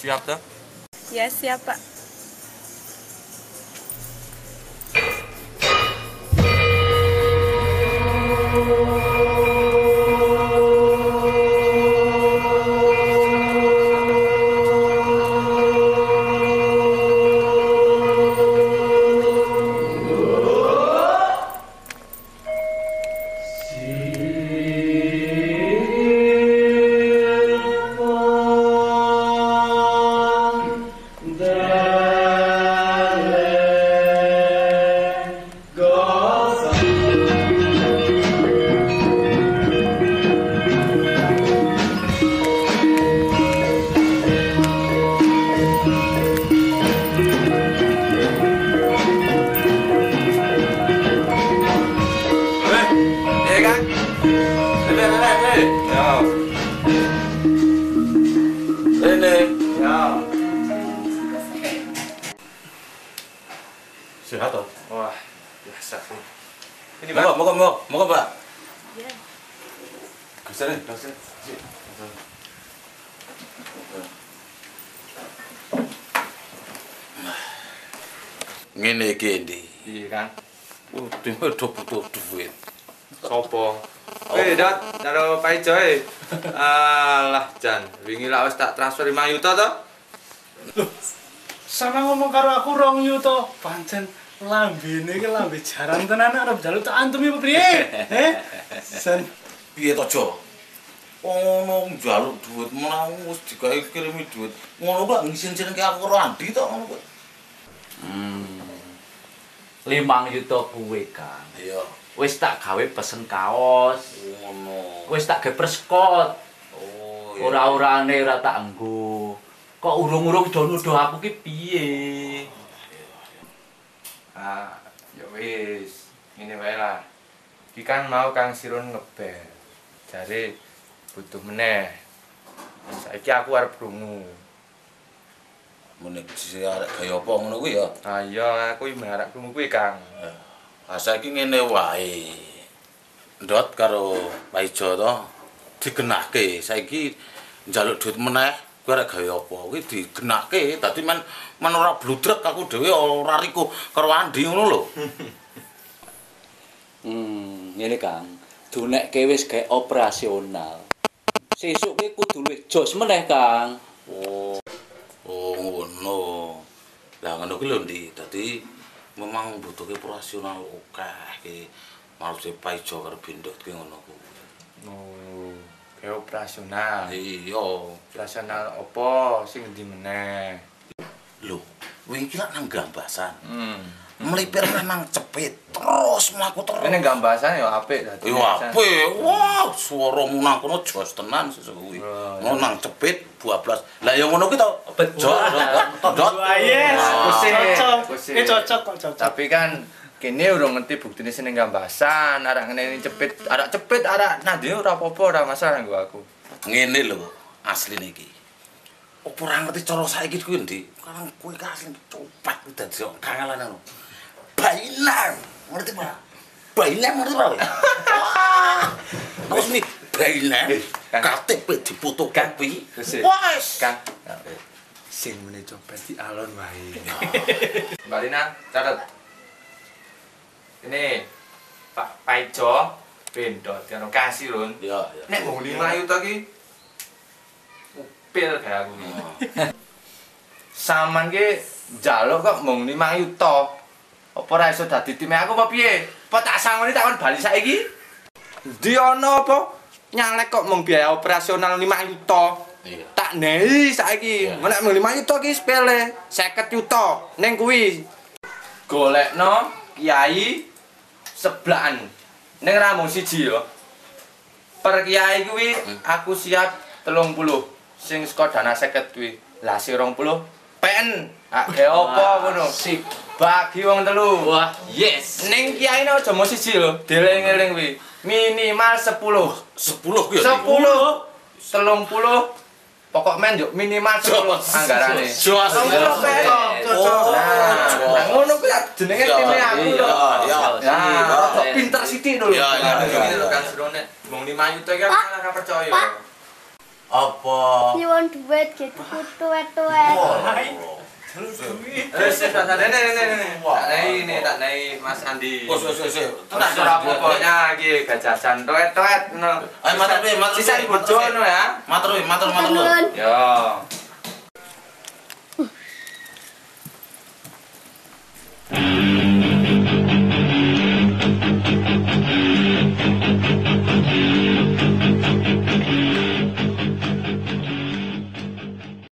Siap toh? Ya siap Pak. Lele. Ya. Lele. Ya. Sehat toh? Wah, biasa sih. Ini Moga, Pak. moga, moga, moga, Pak. Ya. Kesana, kesana. Ngene iki ndi? Iya kan. Udah udah butuh duit. Sopo? Eh, Dat, karo Pak Ijo e. Alah, Jan, wingi lak wis tak transfer 5 juta to? Sama ngomong karo aku rong yuto, pancen lambene iki lambe jaran tenan arep njaluk tak antemi apa piye? Eh? Sen Piye to, Jo? Ono njaluk duit menang wis digawe kirimi duit. Ngono kok ngisin-isin ke aku karo Andi to ngono kok. limang yuta kuwe kang Iya. Wis tak gawe pesen kaos Ngono. wis tak gawe perskot Oh, ora-orane ora tak enggo kok urung-urung do nuduh aku ki piye Ah, ya wis. Ngene wae lah. Iki kan mau Kang Sirun ngebel. Jare butuh meneh. Saiki aku arep krungu. Meneh si arek gaya apa ngono kuwi ya. Ah iya, aku iki arep krungu kuwi, Kang. Ah saiki ngene wae. Ndot karo Pak Ijo to digenahke. Saiki njaluk duit meneh kuwi arek gaya apa kuwi digenahke. Dadi men men ora bludrek aku dhewe ora riku karo Andi ngono lho. hmm ngene kang dunekke wis gawe operasional sesuk ki kudu luwih jos meneh kang Oh. Oh ngono. Lah ngono kuwi lho Ndi. Dadi memang butuhke operasional akeh ki. Maruse Pak Ijo karo Bindot ki ngono kuwi. Oh, operasional. Iya. Operasional opo sing ndi meneh? Lho, wingi lak nang gambasan. Hmm. Melipir memang cepet, terus mlaku terus. Ini gambasan ya apik dadi. Yo apik. Wah, swaramu nang kono jos tenan sesuk kuwi. Wah, iya. Ngono nang cepet 12. Lah ya ngono ki to. Bejo. Todot. Wah, yes. Ah. Kusik. Eh cocok kok cocok. Tapi kan kene urung ngerti buktine sing gambasan, arek ngene cepet, arek cepet, arek nanti ora apa-apa, ora masalah nggo aku. Ngene lho, asline iki. Apa ora ngerti cara saiki kuwi ndi? Karang kowe ka asline copat kuwi dadi kangelan ngono. Bainar, ngerti Pak? Bainar ngerti Pak? Terus nih bainar Kang. KTP dipoto Kang. kopi. Wes. Kang. Sing meneh copet di alon wae. Balina, catet. Ini Pak Paijo bendot karo kasih Run. Ya, ya. Nek wong 5 yuta ki upil kayak aku. Saman ki njaluk kok mung 5 yuta. Apa ora iso dadi time aku apa piye? Apa tak sangoni takon bali saiki? Ndi ana apa? Nyalek kok mung biaya operasional 5 yuta. Iya. Tak nei saiki. Iya. Nek mung 5 yuta ki sepele. 50 yuta ning kuwi. Golekno kiai sebelahan. Ning ra mung siji yo. Per kiai kuwi aku siap 30 sing saka dana 50 kuwi. Lah sing 20 PN. Ah, kayak apa ngono? Sip. Bagi wong telu. wah yes Ning kiai no aja mau siji lho, dieling-eling kuwi. Minimal 10. 10 kuwi. 10 30 pokok men yo minimal 10 anggarane. Ngono pe. Oh, Nah, ngono kuwi jenenge Iya, time aku iya, lho. iya. Nah, pinter sithik lho. Iya, iya, iya. Ngene lho kan serone. Wong 5 juta iki aku malah gak percaya. Apa? Nyuwun duit gitu tuwet-tuwet. Jaluk duit. Eh, sih, tak nene nene nene. Tak nei ini, tak nei Mas Andi. Wes wes wes. Tenang ora pokoknya iki gajajan toet-toet no. Ayo, matur piye, matur Sisan piye, bojo matur piye. no ya. Matur wih, matur matur. Nuwun. Yo.